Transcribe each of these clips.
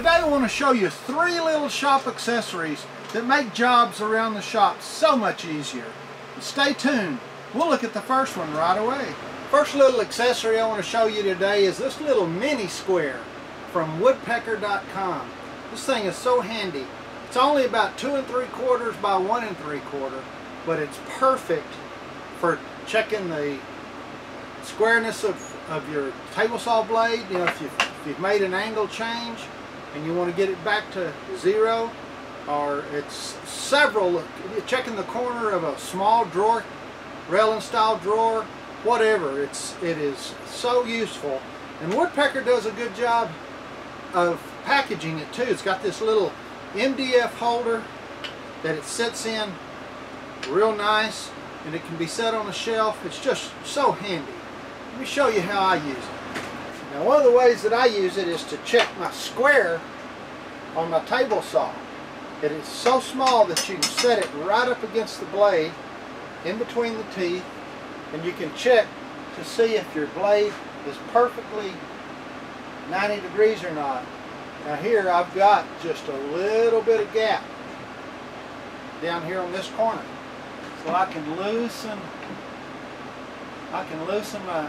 Today I want to show you three little shop accessories that make jobs around the shop so much easier. Stay tuned. We'll look at the first one right away. First little accessory I want to show you today is this little mini square from woodpecker.com. This thing is so handy. It's only about two and three quarters by one and three quarter, but it's perfect for checking the squareness of, of your table saw blade. You know, if you've, if you've made an angle change and you want to get it back to zero, or it's several, checking the corner of a small drawer, railing style drawer, whatever. It's, it is so useful. And Woodpecker does a good job of packaging it too. It's got this little MDF holder that it sits in real nice and it can be set on a shelf. It's just so handy. Let me show you how I use it. Now one of the ways that I use it is to check my square on my table saw. It is so small that you can set it right up against the blade in between the teeth and you can check to see if your blade is perfectly 90 degrees or not. Now here I've got just a little bit of gap down here on this corner. So I can loosen I can loosen my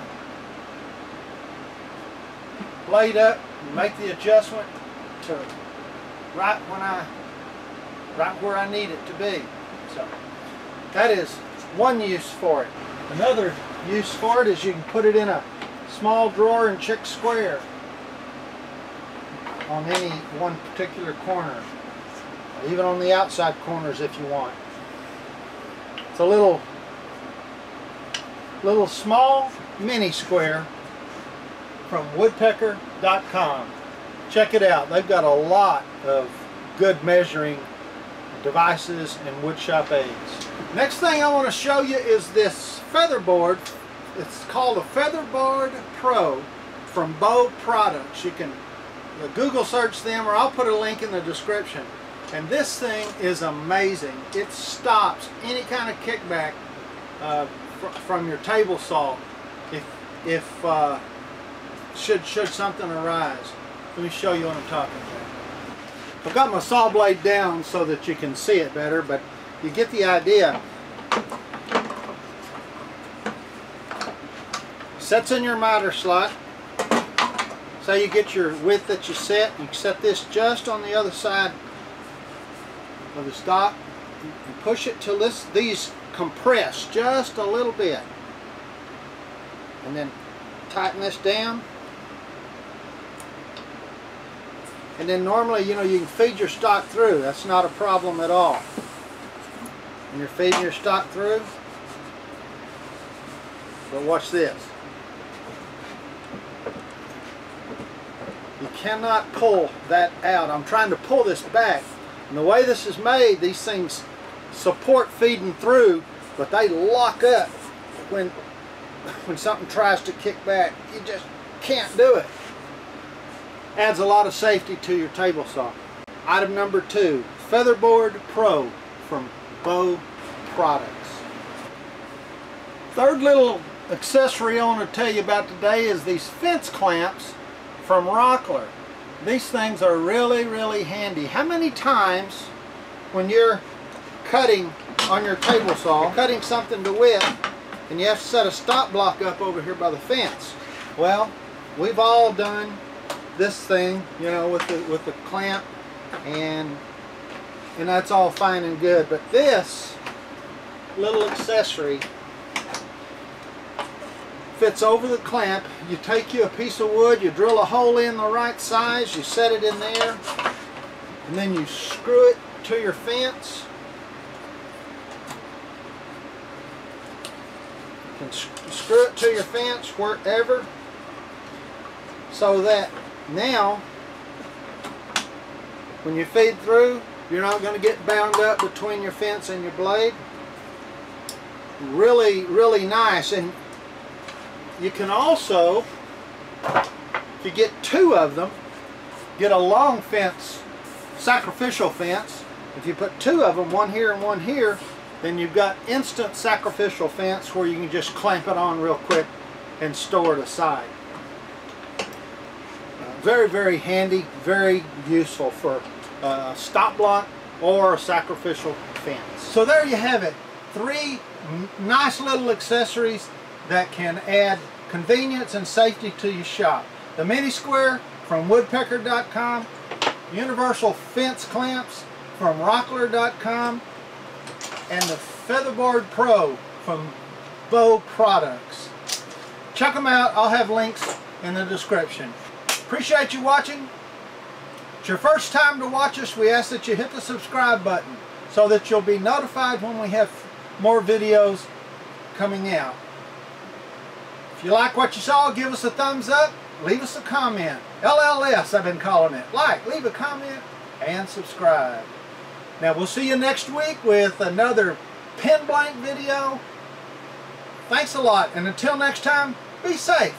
blade up and make the adjustment to right when I right where I need it to be. So that is one use for it. Another use for it is you can put it in a small drawer and check square on any one particular corner. Even on the outside corners if you want. It's a little little small mini square from woodpecker.com. Check it out. They've got a lot of good measuring devices and woodshop aids. Next thing I want to show you is this featherboard. It's called a Featherboard Pro from Bow Products. You can Google search them or I'll put a link in the description. And this thing is amazing. It stops any kind of kickback uh, fr from your table saw if, if uh, should, should something arise. Let me show you what I'm talking about. I've got my saw blade down so that you can see it better, but you get the idea. Sets in your miter slot. So you get your width that you set. You set this just on the other side of the stock. and push it till this these compress just a little bit. And then tighten this down. And then normally, you know, you can feed your stock through. That's not a problem at all. And you're feeding your stock through. But watch this. You cannot pull that out. I'm trying to pull this back. And the way this is made, these things support feeding through, but they lock up when, when something tries to kick back. You just can't do it adds a lot of safety to your table saw. Item number two, Featherboard Pro from Bow Products. Third little accessory I want to tell you about today is these fence clamps from Rockler. These things are really, really handy. How many times when you're cutting on your table saw, cutting something to width, and you have to set a stop block up over here by the fence? Well, we've all done this thing, you know, with the with the clamp, and and that's all fine and good. But this little accessory fits over the clamp. You take you a piece of wood, you drill a hole in the right size, you set it in there, and then you screw it to your fence. You can screw it to your fence wherever so that now, when you feed through, you're not going to get bound up between your fence and your blade. Really, really nice. And you can also, if you get two of them, get a long fence, sacrificial fence. If you put two of them, one here and one here, then you've got instant sacrificial fence where you can just clamp it on real quick and store it aside very, very handy, very useful for uh, stop block or a sacrificial fence. So there you have it. Three nice little accessories that can add convenience and safety to your shop. The mini square from woodpecker.com, universal fence clamps from rockler.com, and the Featherboard Pro from Bow Products. Check them out. I'll have links in the description. Appreciate you watching. It's your first time to watch us. We ask that you hit the subscribe button so that you'll be notified when we have more videos coming out. If you like what you saw, give us a thumbs up. Leave us a comment. LLS, I've been calling it. Like, leave a comment, and subscribe. Now, we'll see you next week with another pin blank video. Thanks a lot, and until next time, be safe.